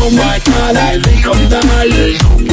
Oh my god, I think I'm dying.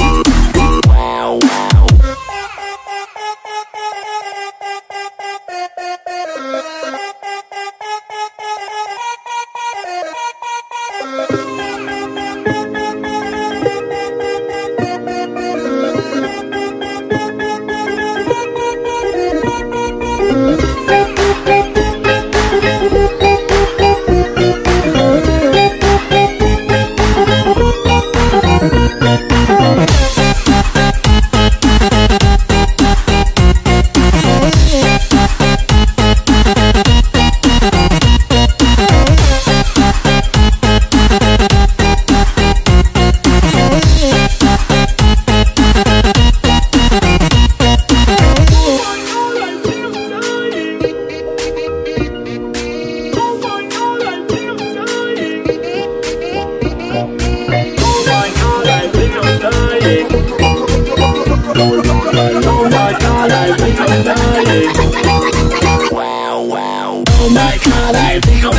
Oh my god, I think I'm.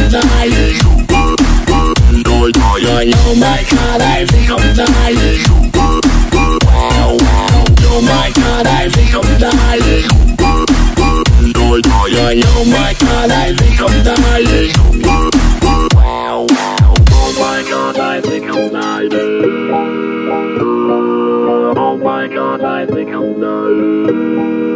Oh my god, I my god, I my god, I. Oh my god, I. Oh my god, I think I'm dying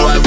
Wow,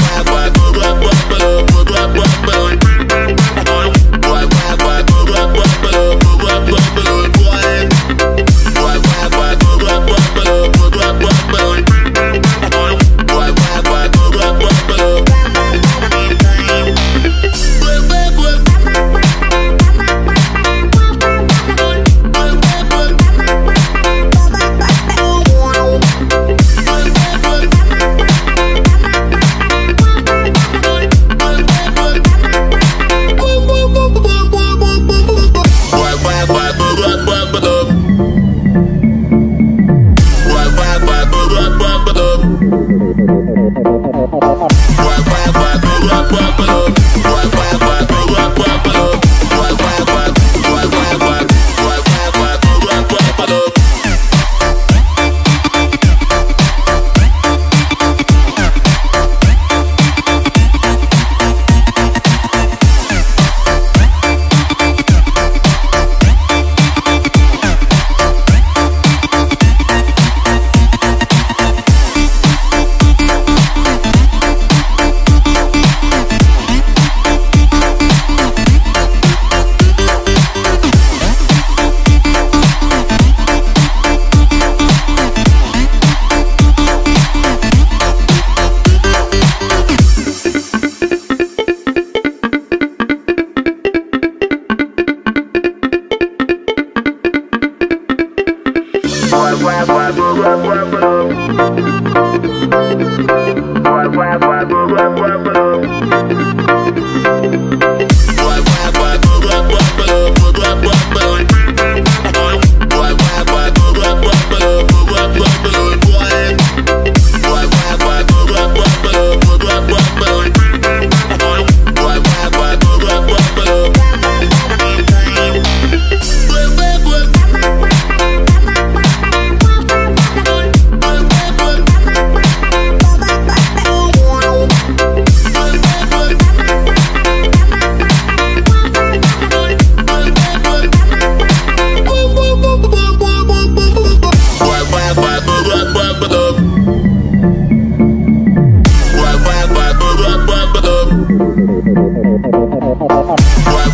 Oh, oh, oh, oh. Wow, oh you.